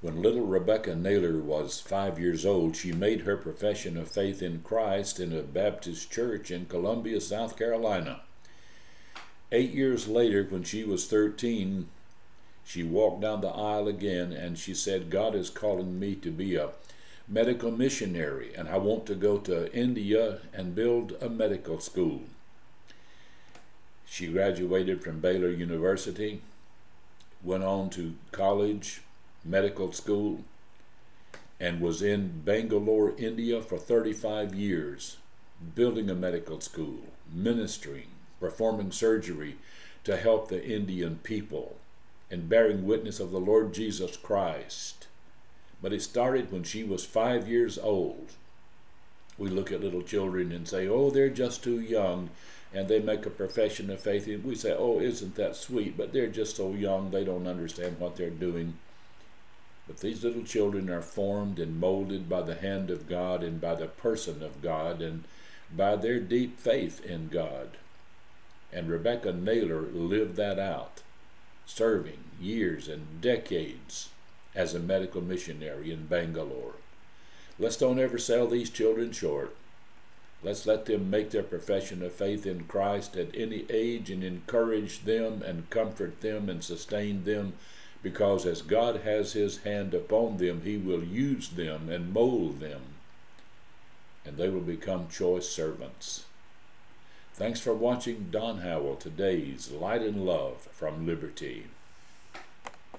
When little Rebecca Naylor was five years old, she made her profession of faith in Christ in a Baptist church in Columbia, South Carolina. Eight years later, when she was 13, she walked down the aisle again and she said, God is calling me to be a medical missionary and I want to go to India and build a medical school. She graduated from Baylor University, went on to college, medical school, and was in Bangalore, India for 35 years, building a medical school, ministering, performing surgery to help the Indian people and bearing witness of the Lord Jesus Christ. But it started when she was five years old. We look at little children and say, oh, they're just too young, and they make a profession of faith. And we say, oh, isn't that sweet? But they're just so young, they don't understand what they're doing. But these little children are formed and molded by the hand of God and by the person of God and by their deep faith in God. And Rebecca Naylor lived that out serving years and decades as a medical missionary in Bangalore. Let's don't ever sell these children short. Let's let them make their profession of faith in Christ at any age and encourage them and comfort them and sustain them because as God has his hand upon them, he will use them and mold them and they will become choice servants. Thanks for watching Don Howell today's Light and Love from Liberty.